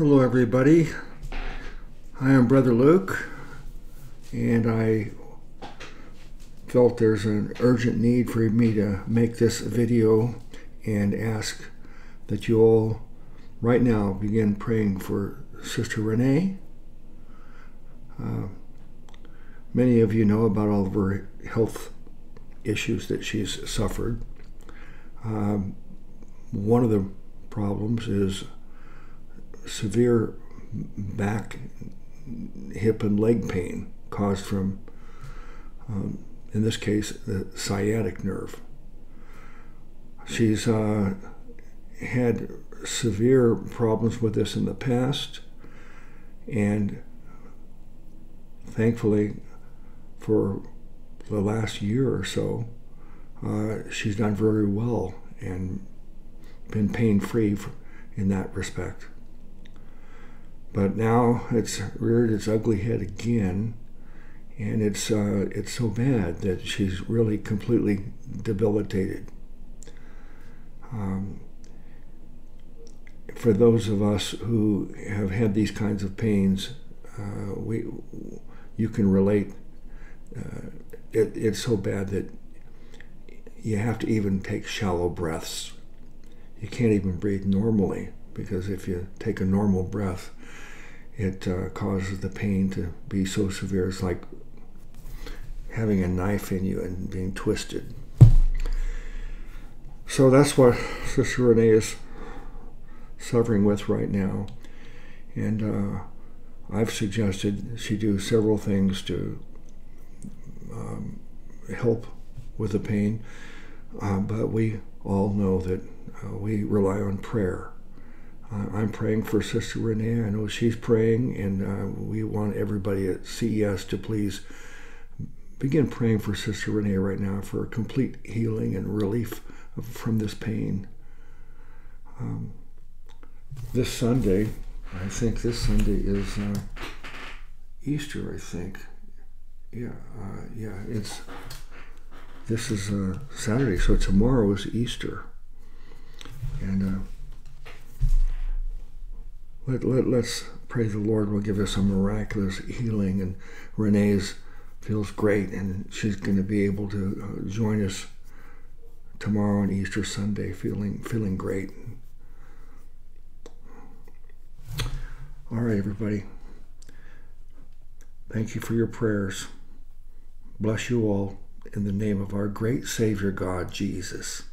Hello, everybody. I am Brother Luke, and I felt there's an urgent need for me to make this video and ask that you all right now begin praying for Sister Renee. Uh, many of you know about all of her health issues that she's suffered. Um, one of the problems is severe back, hip, and leg pain caused from, um, in this case, the sciatic nerve. She's uh, had severe problems with this in the past, and thankfully, for the last year or so, uh, she's done very well and been pain free in that respect. But now it's reared its ugly head again, and it's uh, it's so bad that she's really completely debilitated. Um, for those of us who have had these kinds of pains, uh, we you can relate. Uh, it, it's so bad that you have to even take shallow breaths. You can't even breathe normally because if you take a normal breath, it uh, causes the pain to be so severe. It's like having a knife in you and being twisted. So that's what Sister Renee is suffering with right now. And uh, I've suggested she do several things to um, help with the pain, uh, but we all know that uh, we rely on prayer. Uh, I'm praying for Sister Renee. I know she's praying, and uh, we want everybody at CES to please begin praying for Sister Renee right now for a complete healing and relief from this pain. Um, this Sunday, I think this Sunday is uh, Easter. I think, yeah, uh, yeah, it's this is uh, Saturday, so tomorrow is Easter, and uh, let, let, let's pray the Lord will give us a miraculous healing. And Renee's feels great, and she's going to be able to uh, join us tomorrow on Easter Sunday, feeling feeling great. All right, everybody. Thank you for your prayers. Bless you all in the name of our great Savior God, Jesus.